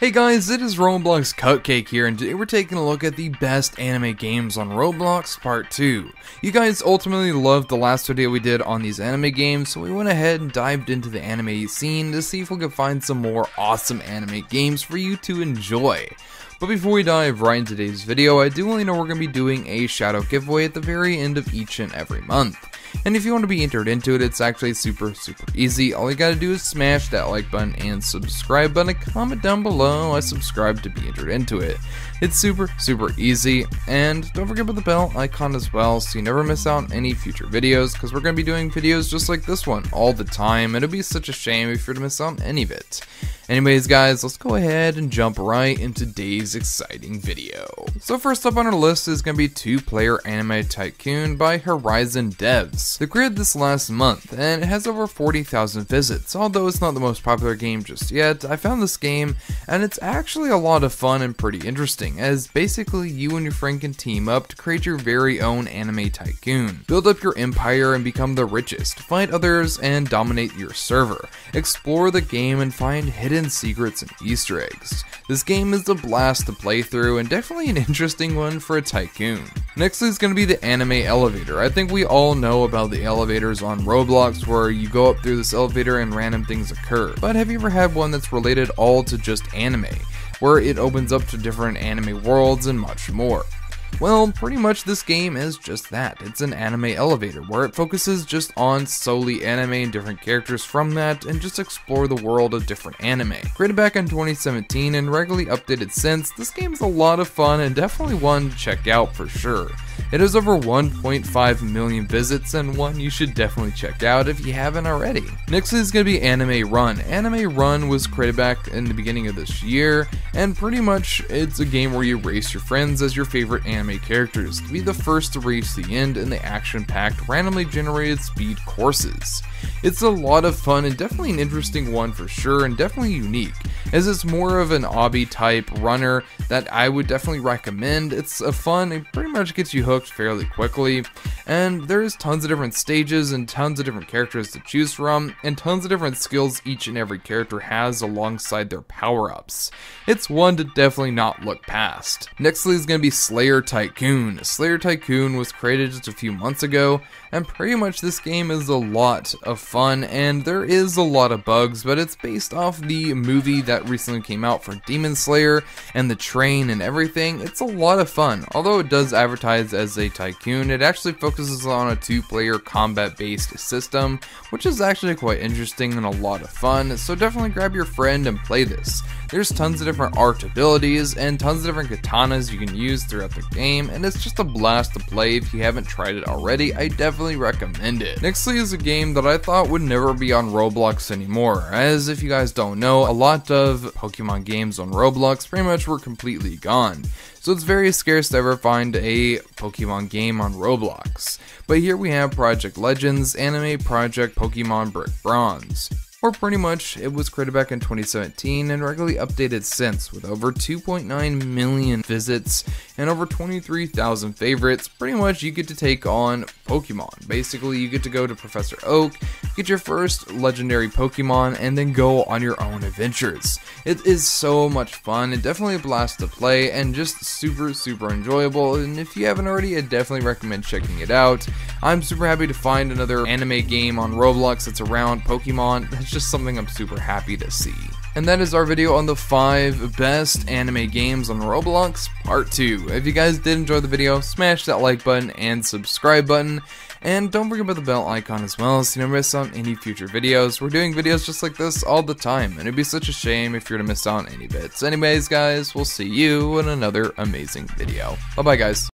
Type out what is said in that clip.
Hey guys, it is Roblox Cupcake here, and today we're taking a look at the best anime games on Roblox Part 2. You guys ultimately loved the last video we did on these anime games, so we went ahead and dived into the anime scene to see if we could find some more awesome anime games for you to enjoy. But before we dive right into today's video, I do want you to know we're going to be doing a shadow giveaway at the very end of each and every month. And if you want to be entered into it, it's actually super, super easy. All you gotta do is smash that like button and subscribe button, comment down below, I subscribe to be entered into it. It's super, super easy, and don't forget about the bell icon as well, so you never miss out on any future videos, because we're gonna be doing videos just like this one all the time, it'd be such a shame if you're to miss out on any of it. Anyways guys, let's go ahead and jump right into today's exciting video. So first up on our list is going to be Two Player Anime Tycoon by Horizon Devs. They created this last month and it has over 40,000 visits. Although it's not the most popular game just yet, I found this game and it's actually a lot of fun and pretty interesting as basically you and your friend can team up to create your very own anime tycoon. Build up your empire and become the richest, fight others and dominate your server. Explore the game and find hidden hidden secrets and Easter eggs. This game is a blast to play through and definitely an interesting one for a tycoon. Next is going to be the anime elevator. I think we all know about the elevators on Roblox where you go up through this elevator and random things occur. But have you ever had one that's related all to just anime? Where it opens up to different anime worlds and much more. Well, pretty much this game is just that. It's an anime elevator where it focuses just on solely anime and different characters from that and just explore the world of different anime. Created back in 2017 and regularly updated since, this game is a lot of fun and definitely one to check out for sure. It has over 1.5 million visits and one you should definitely check out if you haven't already. Next is going to be Anime Run. Anime Run was created back in the beginning of this year and pretty much it's a game where you race your friends as your favorite anime characters to be the first to reach the end in the action-packed randomly generated speed courses. It's a lot of fun and definitely an interesting one for sure and definitely unique as it's more of an obby type runner that I would definitely recommend. It's a fun, it pretty much gets you hooked fairly quickly, and there's tons of different stages and tons of different characters to choose from, and tons of different skills each and every character has alongside their power-ups. It's one to definitely not look past. Nextly is going to be Slayer Tycoon. Slayer Tycoon was created just a few months ago, and pretty much this game is a lot of fun, and there is a lot of bugs, but it's based off the movie that recently came out for Demon Slayer, and the train and everything. It's a lot of fun, although it does advertise as a tycoon, it actually focuses on a two-player combat-based system, which is actually quite interesting and a lot of fun, so definitely grab your friend and play this. There's tons of different art abilities and tons of different katanas you can use throughout the game, and it's just a blast to play if you haven't tried it already, I definitely recommend it. Nextly is a game that I thought would never be on Roblox anymore, as if you guys don't know, a lot of Pokemon games on Roblox pretty much were completely gone so it's very scarce to ever find a Pokemon game on Roblox. But here we have Project Legends Anime Project Pokemon Brick Bronze or pretty much it was created back in 2017 and regularly updated since with over 2.9 million visits and over 23,000 favorites. Pretty much you get to take on Pokemon. Basically, you get to go to Professor Oak, get your first legendary Pokemon, and then go on your own adventures. It is so much fun, and definitely a blast to play, and just super, super enjoyable. And if you haven't already, I definitely recommend checking it out. I'm super happy to find another anime game on Roblox that's around Pokemon. That's just something I'm super happy to see. And that is our video on the 5 best anime games on Roblox part 2. If you guys did enjoy the video, smash that like button and subscribe button. And don't forget about the bell icon as well so you don't miss out on any future videos. We're doing videos just like this all the time, and it'd be such a shame if you're to miss out on any bits. Anyways, guys, we'll see you in another amazing video. Bye-bye, guys.